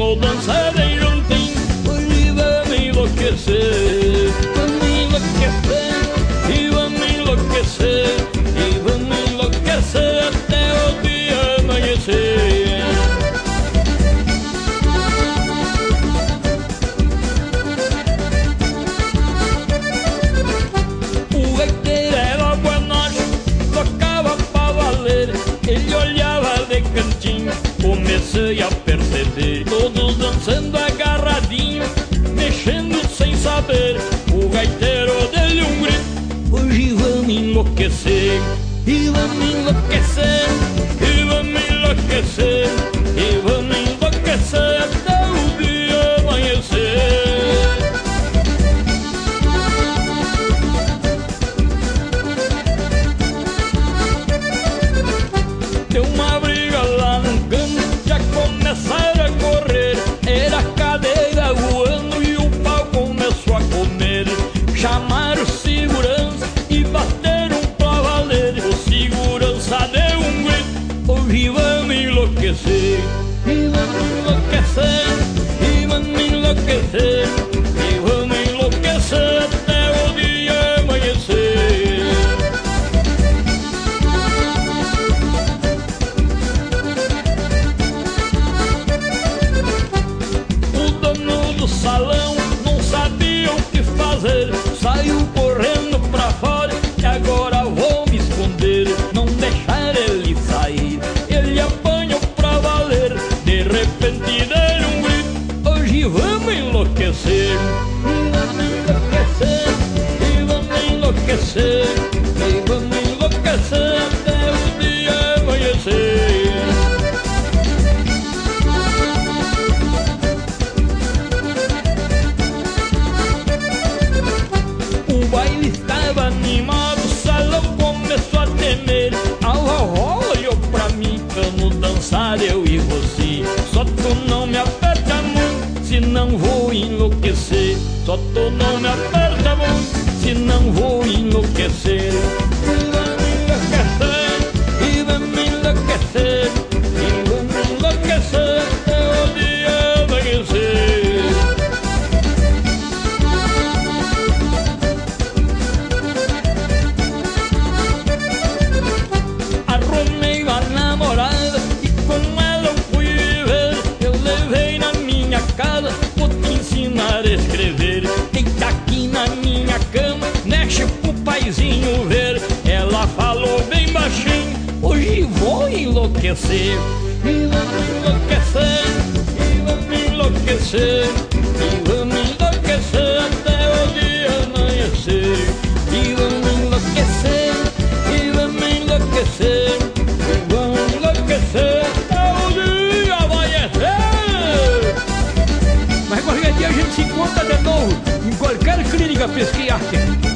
Vamos dançar Todos dançando agarradinho Mexendo sem saber. O gaiteiro dele um grito. Hoje vamos enlouquecer E vamos enlouquecer e vamos enlouquecer até o dia amanhecer. O baile estava animado, o salão começou a tremer. A vovó olhou pra mim, vamos dançar eu e você. Só tu não me aperta muito, senão vou enlouquecer. Só tu não me aperta enlouquecer. E vamos enlouquecer, e vamos enlouquecer, e vamos enlouquecer até o dia amanhecer. E vamos enlouquecer, e vamos enlouquecer, e vamos enlouquecer até o dia amanhecer. Mas qualquer dia a gente se encontra de novo em qualquer clínica pesquiátrica.